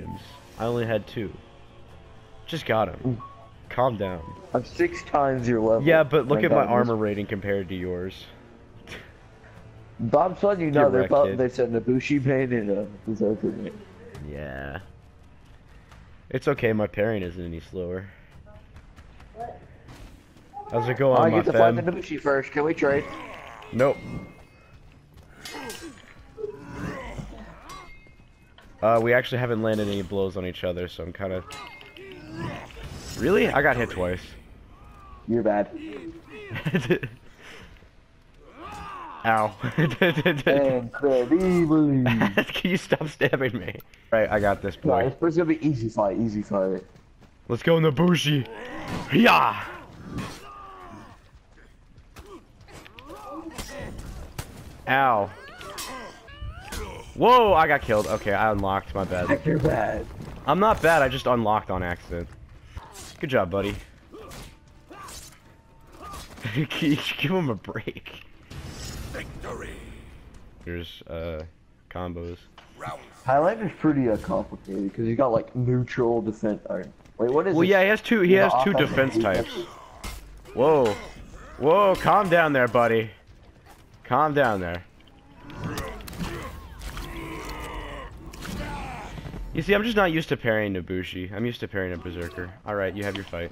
games. I only had two. Just got him. Mm. Calm down. I'm six times your level. Yeah, but look at my armor this. rating compared to yours. But I'm letting you know they're wrecked, they said Nobushi pain and uh, a Berserker pain. Yeah. It's okay, my parrying isn't any slower. How's it going, I my get to find the fam? Nobushi first. Can we trade? Nope. Uh, we actually haven't landed any blows on each other, so I'm kind of... Really? I got hit twice. You're bad. Ow. Incredibly. Can you stop stabbing me? Right, I got this No, boy. it's it's gonna be easy fight, easy fight. Let's go, Nobushi. Yeah. Ow. Whoa, I got killed. Okay, I unlocked. My bad. You're bad. I'm not bad. I just unlocked on accident. Good job, buddy. Give him a break. Victory. Here's uh combos. Round Highlander's pretty uh, complicated because you got like neutral defense. Or, wait, what is Well, this? yeah, he has two. He The has two defense types. Whoa, whoa, calm down there, buddy. Calm down there. You see, I'm just not used to parrying Nobushi. I'm used to parrying a Berserker. Alright, you have your fight.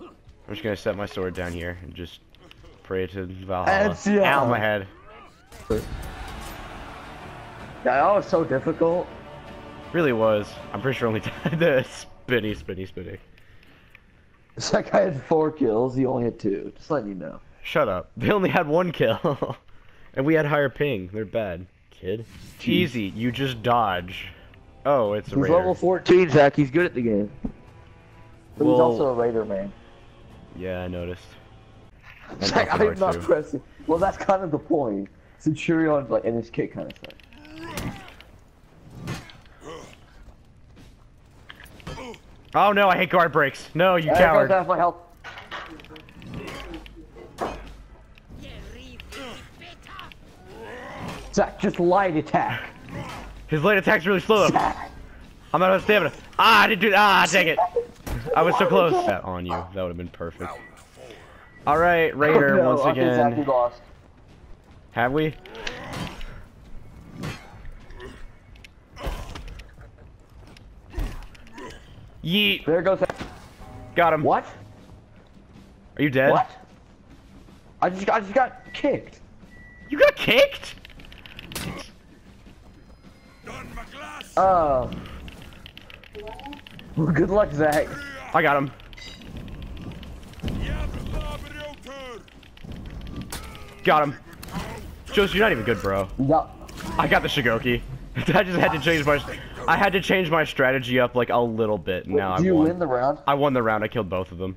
I'm just gonna set my sword down here and just pray to Valhalla. Ezio. Ow, my head. Yeah, that was so difficult. Really was. I'm pretty sure only the spinny, spinny, spinny. This like guy had four kills, he only had two. Just letting you know. Shut up. They only had one kill. and we had higher ping. They're bad. Kid. Easy. You just dodge. Oh, it's a He's raider. level 14, Zach. He's good at the game. But he's also a raider, man. Yeah, I noticed. And Zach, I'm not too. pressing. Well, that's kind of the point. Centurion, like, and his kick kind of stuff. Oh no, I hate guard breaks. No, you There goes coward. half my health. Zach, just light attack. His light attack's really slow. Zach. I'm out of stamina. Ah, I didn't do Ah, dang it. I was so close. That on you. That would have been perfect. Alright, Raider, Oh, no, once I think Zach, we again. lost. Have we? Yeet. There goes. that. Got him. What? Are you dead? What? I just, I just got kicked. You got kicked? Well, um, good luck, Zach. I got him. Got him. Joseph, you're not even good, bro. No. I got the Shugoki. I just had to change my. I had to change my strategy up like a little bit. Now I Do you win the round? I won the round. I killed both of them.